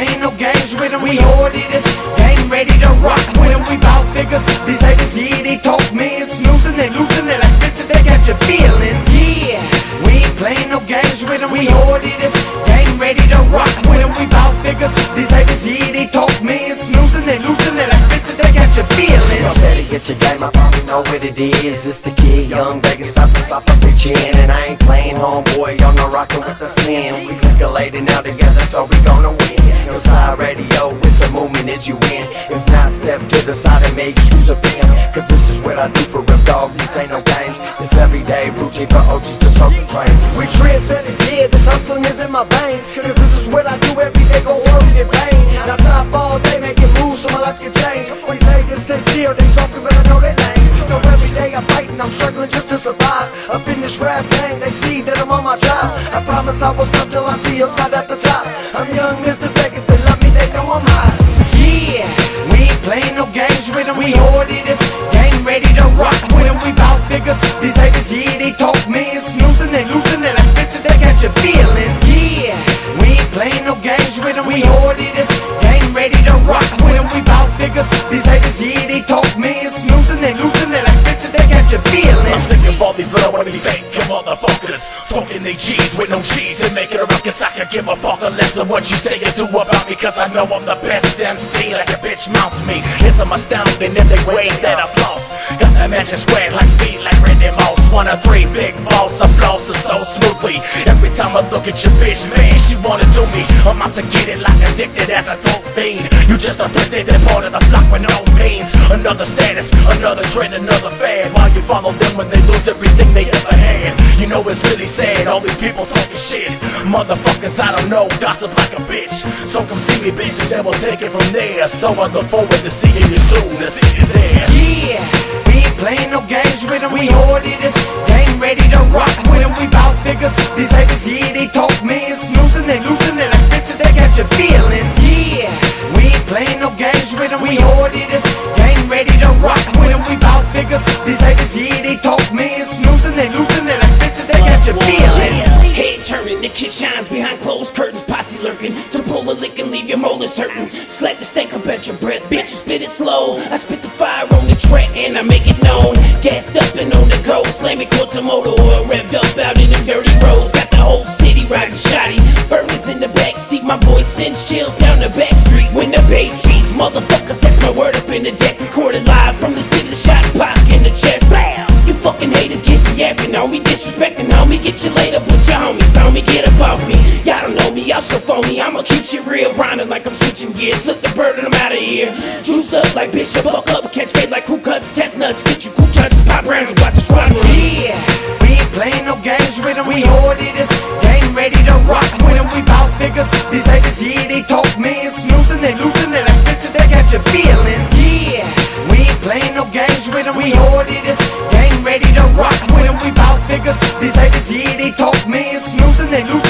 playing no games with them. We ordered this game ready to rock with them. We bout figures. These haters, yeah, they talk me and snoozing. They losing. They like bitches. They got your feelings. Yeah, we ain't playing no games with them. We ordered this game ready to rock with them. We bout figures. These haters, yeah, they talk me and snoozing. Get your game, I probably know what it is. It's the kid, young Vegas, stop the stop a bitch in. And I ain't playing homeboy, y'all not rocking with the sin. We lady now together, so we gonna win. Hillside radio, it's a movement, is you in? If not, step to the side and make screws a pin. Cause this is what I do for real dog, these ain't no games. It's everyday routine for OGs, just so the train. We trendsetters, yeah, this hustling is in my veins. Cause this is what I do every day, go worried in pain. Now stop all this rap game, they see that I'm on my job. I promise I will stop till I see upside at the top. I'm young Mr. Vegas, they love me, they know I'm hot. Yeah, we ain't playing no games with them. We ordered this game ready to rock with them. We bout figures. These haters, yeah, they talk me and snoozing. They losing. They like bitches. They got your feelings. Yeah, we ain't playing no games with them. We ordered this game ready to rock with them. We bout figures. These haters, yeah, they talk me these little wannabe fake motherfuckers. Talking they G's with no cheese and making a Cause I can give a fuck unless of what you say or do about me Cause I know I'm the best MC like a bitch mounts me. It's I'm astounding in the way that I floss. Got that magic squared like speed like Randy Moss. One of three big balls, I floss smoothly Every time I look at your bitch, man, she wanna do me. I'm out to get it like addicted as a dope fiend You just a predicted part of the flock with no means. Another status, another trend, another fad. While you follow them when they lose everything they ever had? You know it's really sad, all these people talking shit. Motherfuckers, I don't know, gossip like a bitch. So come see me, bitch, and then we'll take it from there. So I look forward to seeing you soon, to see you there. Yeah, we ain't playing no games with them. We ordered this game ready to rock with them. We bout figures. These haters, yeah, they talk me and snoozing. They losing. They like bitches. They got your feelings. Yeah, we ain't playing no games with them. We ordered this game ready to rock with them. We bout figures. These haters, yeah, they talk me and snoozing. They losing. They like bitches. They got your feelings. Head turning, the kid shines behind closed curtains, posse lurking. To pull a lick and leave your molars hurting. Slap the up at your breath, bitch, you spit it slow. I spit the fire on the track and I make it known. Gassed up and on the go, slamming Quattimoto oil, revved up out in the dirty roads. Got the whole city riding shoddy. Burners in the back seat, my voice sends chills down the back street. When the bass beats, motherfuckers, that's my word up in the deck. Recorded live from the city, shot pop in the chest. Bam! You fucking haters get to yapping on me, disrespecting on me. Get you later, put your homies on me, get up off me. Y'all don't know me, y'all so phony. I'ma keep shit real, grinding like I'm switching gears. Flip the bird and I'm out of here. Juice up like Bishop, buck up, catch fade like crew cuts, test nuts. Get you cool charge, pop rounds, watch the squad. Yeah, we ain't playing no games with them. We ordered this game ready to rock with them. We bout figures. These haters, here, they talk me and snoozing. They losing. They like bitches. They got your feelings. Yeah, we ain't playing no games with them. We ordered this game ready to rock with them. We bout figures. These haters, here, they talk me and snoozing. They losing.